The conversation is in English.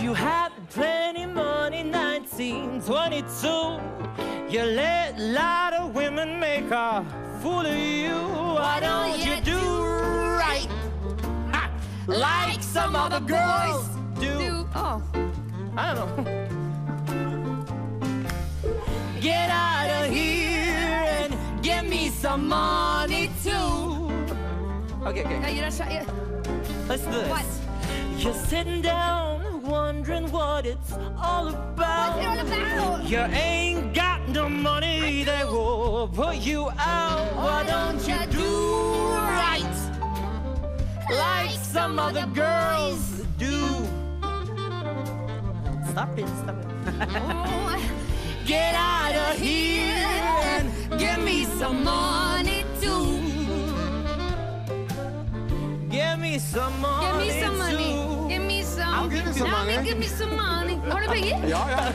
You had plenty money, 1922. You let a lot of women make a fool of you. Why don't you do right? Ha! Like some other girls do. Oh. I don't know. Get out of here and give me some money too. Okay, okay. Ja, you try, yeah. Let's do this. What? You're sitting down, wondering what it's all about. What's it all about? You ain't got no money that will put you out. Why don't you do right like some other girls do? Stop it, stop it. Oh, Get out of here and give me some money too. Give me some money. Give you some money. Give me some money. Har du penger? Ja, ja.